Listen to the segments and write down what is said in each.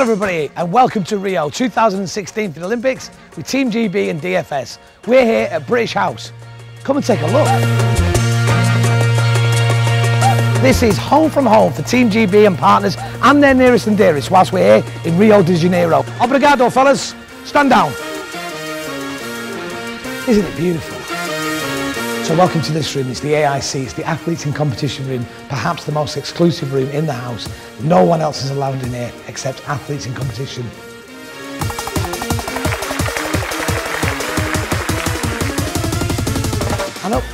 everybody and welcome to Rio 2016 for the Olympics with Team GB and DFS. We're here at British House. Come and take a look. This is home from home for Team GB and partners and their nearest and dearest whilst we're here in Rio de Janeiro. Obrigado fellas, stand down. Isn't it beautiful? So welcome to this room, it's the AIC, it's the Athletes in Competition room, perhaps the most exclusive room in the house. No one else is allowed in here except Athletes in Competition. And up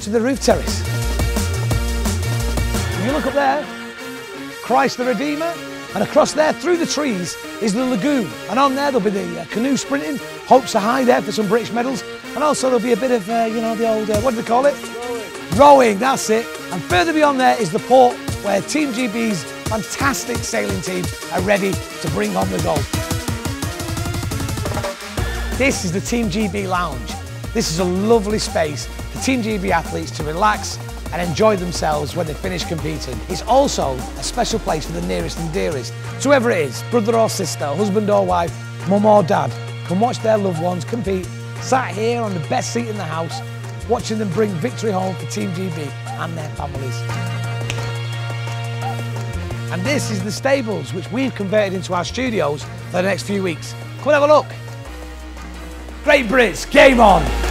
to the roof terrace. When you look up there, Christ the Redeemer, and across there, through the trees, is the lagoon. And on there, there'll be the uh, canoe sprinting, hopes are high there for some British medals. And also there'll be a bit of, uh, you know, the old, uh, what do they call it? Rowing. Rowing, that's it. And further beyond there is the port where Team GB's fantastic sailing team are ready to bring home the gold. This is the Team GB Lounge. This is a lovely space for Team GB athletes to relax and enjoy themselves when they finish competing. It's also a special place for the nearest and dearest. So whoever it is, brother or sister, husband or wife, mum or dad, can watch their loved ones compete, sat here on the best seat in the house, watching them bring victory home for Team GB and their families. And this is the stables, which we've converted into our studios for the next few weeks. Come and have a look. Great Brits, game on!